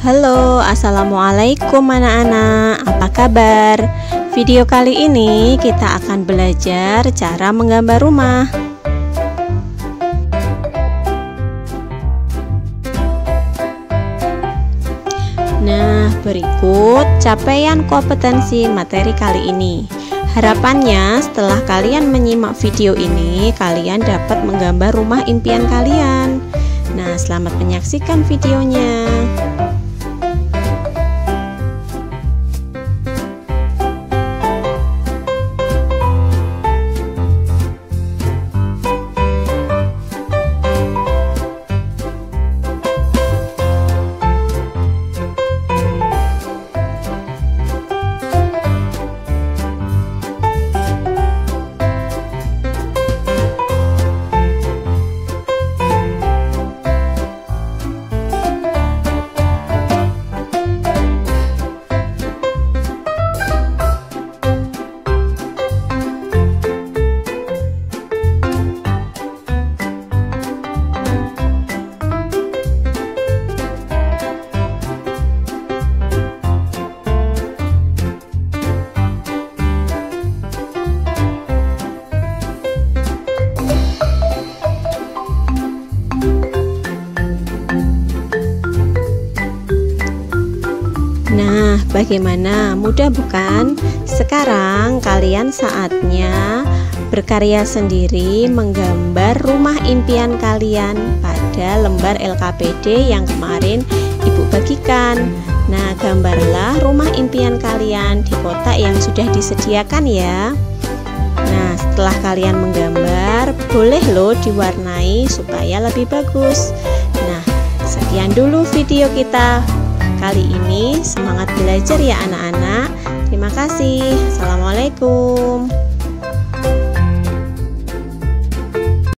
Halo, Assalamualaikum anak-anak Apa kabar? Video kali ini kita akan belajar cara menggambar rumah Nah, berikut capaian kompetensi materi kali ini Harapannya setelah kalian menyimak video ini Kalian dapat menggambar rumah impian kalian Nah, selamat menyaksikan videonya. Bagaimana? Mudah bukan? Sekarang kalian saatnya berkarya sendiri menggambar rumah impian kalian pada lembar LKPD yang kemarin Ibu bagikan. Nah, gambarlah rumah impian kalian di kotak yang sudah disediakan ya. Nah, setelah kalian menggambar, boleh loh diwarnai supaya lebih bagus. Nah, sekian dulu video kita kali ini. Semangat belajar ya anak-anak. Terima kasih. Assalamualaikum.